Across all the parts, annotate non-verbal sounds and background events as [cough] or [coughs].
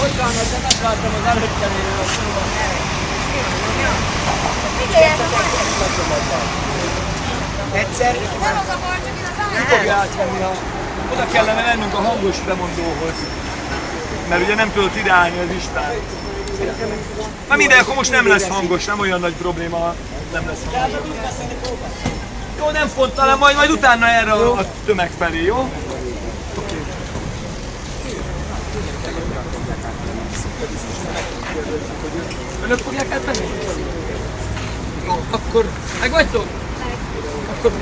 Bocsánat, de megláttam az előttem a szóban. Egyszer Nem fogja átvenni a... Oda kellene lennünk a hangos bemondóhoz. Mert ugye nem tudott ideállni az István. Na minden, akkor most nem lesz hangos, nem olyan nagy probléma, nem lesz hangos. Jó, nem font, talán majd, majd utána erre a tömeg felé, jó? Önök fogják átvenni? Jó, akkor meg vagytok? Akkor...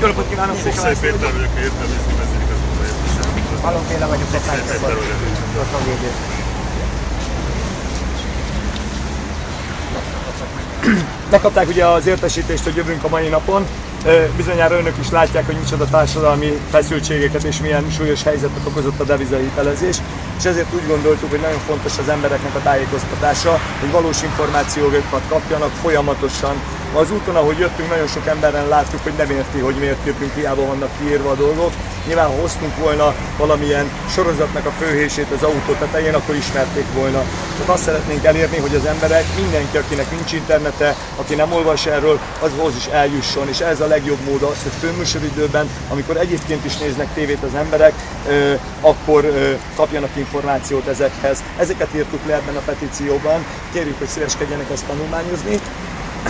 Jó napot kívánok, szépen Szép Péter vagyok, értelmezni vezérigazgató helyettesem. Valóféle vagyok, de Szép Péter vagyok. gyorsan védő. Megkapták ugye az értesítést, hogy jövünk a mai napon. Bizonyára önök is látják, hogy micsoda társadalmi feszültségeket és milyen súlyos helyzetet okozott a devizahitelezés, és ezért úgy gondoltuk, hogy nagyon fontos az embereknek a tájékoztatása, hogy valós információkat kapjanak folyamatosan. Az úton, ahogy jöttünk, nagyon sok emberen láttuk, hogy nem érti, hogy miért jöttünk, hiába vannak kiírva a dolgok. Nyilván, ha hoztunk volna valamilyen sorozatnak a főhését az autó tetején, akkor ismerték volna. Tehát azt szeretnénk elérni, hogy az emberek, mindenki, akinek nincs internete, aki nem olvas erről, azhoz is eljusson. És ez a legjobb mód az, hogy főműsoridőben, amikor egyébként is néznek tévét az emberek, akkor kapjanak információt ezekhez. Ezeket írtuk le ebben a petícióban. Kérjük, hogy szíveskedjenek ezt tanulmányozni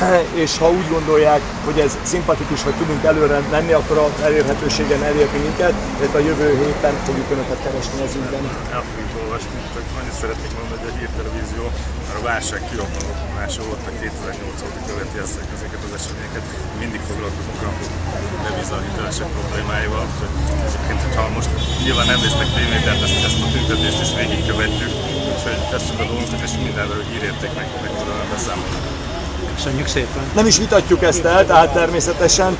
[coughs] és ha úgy gondolják, hogy ez szimpatikus, vagy tudunk előre menni, akkor a elérhetőségen elérni minket, illetve a jövő héten fogjuk Önöket keresni ez ügyben. El fogjuk olvasni, hogy annyit szeretnék mondani, hogy a hírtelevízió már a válság kirobbanása óta 2008 óta követi ezek, ezeket az eseményeket. Mindig foglalkozunk a deviza hitelesek problémáival. Úgyhogy Egyébként, hogyha most nyilván nem néztek tévét, tehát ezt, ezt a tüntetést is végigkövetjük, úgyhogy tesszük a dolgunkat, és mindenről hírértéknek megfelelően beszámolunk. Köszönjük szépen. Nem is vitatjuk ezt el, tehát természetesen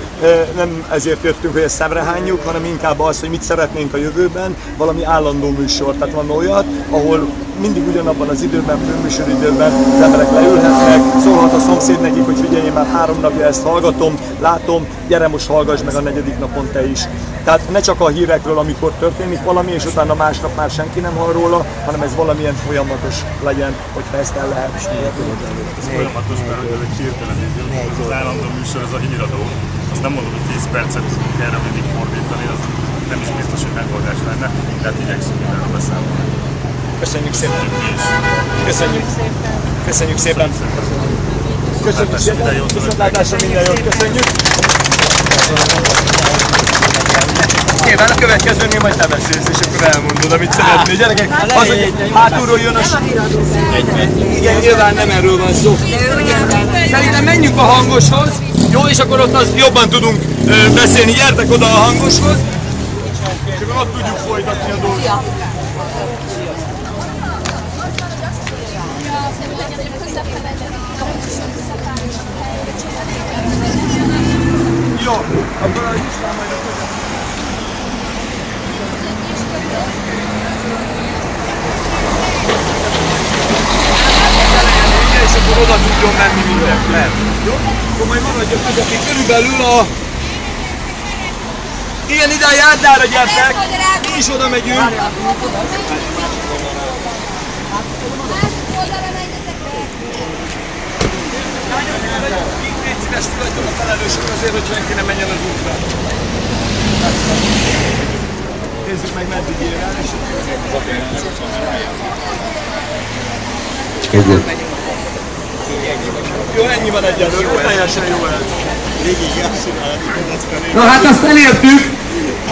nem ezért jöttünk, hogy ezt szemrehányjuk, hanem inkább az, hogy mit szeretnénk a jövőben, valami állandó műsor. Tehát van olyat, ahol mindig ugyanabban az időben, főműsoridőben az emberek leülhetnek, szólhat a szomszéd nekik, hogy figyelj, én már három napja ezt hallgatom, látom, gyere most hallgass meg a negyedik napon te is. Tehát ne csak a hírekről, amikor történik valami, és utána másnap már senki nem hall róla, hanem ez valamilyen folyamatos legyen, hogyha ezt el lehet Ez folyamatos, mert hogy ez egy hírtelevízió, az állandó műsor, ez a híradó. Azt nem mondom, hogy 10 percet tudunk erre mindig fordítani, az nem is biztos, hogy megoldás lenne, de hát igyekszünk. Köszönjük szépen! Köszönjük! Köszönjük szépen! Köszönjük szépen! Viszontlátásra minden jót! Köszönjük! Nyilván a következőnél majd te beszélsz, és akkor elmondod, amit szeretnél. Gyerekek, az, hogy hátulról jön a... Igen, nyilván nem erről van szó. Szerintem menjünk a hangoshoz, jó, és akkor ott az jobban tudunk beszélni. Gyertek oda a hangoshoz, és akkor ott tudjuk folytatni a dolgot. Jó, akkor a István majd a és akkor oda tudjon menni minden. Mert. Jó? Akkor majd maradj a közepén. Körülbelül a... Igen, ide a járdára gyertek. Mi is oda megyünk. Légy szíves, tulajdon a felelősök azért, hogy senki ne menjen az útra. Nézzük meg, meddig ér el, és Jó, ennyi van egyelőre, teljesen jó. Na hát azt elértük,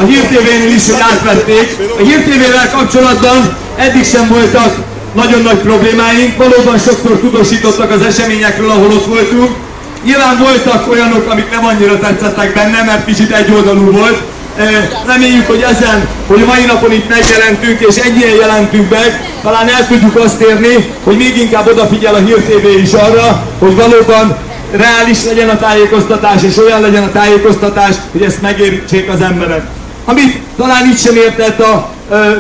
a Hír TV-nél is, átvették. A Hír TV-vel kapcsolatban eddig sem voltak nagyon nagy problémáink, valóban sokszor tudósítottak az eseményekről, ahol ott voltunk. Nyilván voltak olyanok, amik nem annyira tetszettek benne, mert kicsit egyoldalú volt. Reméljük, hogy ezen, hogy a mai napon itt megjelentünk, és ennyien jelentünk meg, talán el tudjuk azt érni, hogy még inkább odafigyel a Hír TV is arra, hogy valóban reális legyen a tájékoztatás, és olyan legyen a tájékoztatás, hogy ezt megérítsék az emberek. Amit talán itt sem értett a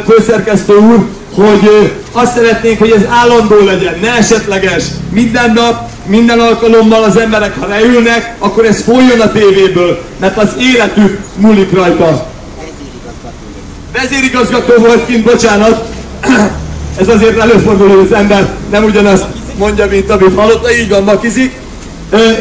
főszerkesztő úr, hogy azt szeretnénk, hogy ez állandó legyen, ne esetleges. Minden nap, minden alkalommal az emberek, ha leülnek, akkor ez folyjon a tévéből, mert az életük múlik rajta. vezérigazgató volt kint, bocsánat. [clears throat] Ez azért előfordul, hogy az ember nem ugyanazt mondja, mint amit hallotta, így van, makizik.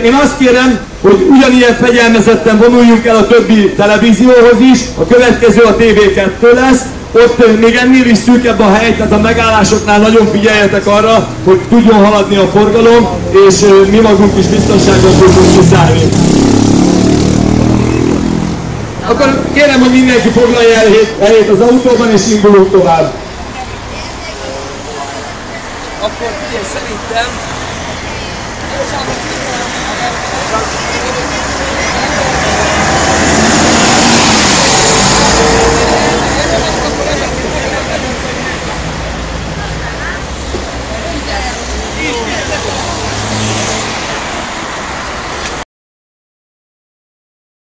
Én azt kérem, hogy ugyanilyen fegyelmezetten vonuljunk el a többi televízióhoz is, a következő a TV2 lesz, ott ö, még ennél is szűkebb a hely, tehát a megállásoknál nagyon figyeljetek arra, hogy tudjon haladni a forgalom, és ö, mi magunk is biztonságban tudjunk kiszállni. Akkor kérem, hogy mindenki foglalja el helyét- az autóban, és indulunk tovább. Akkor ugye szerintem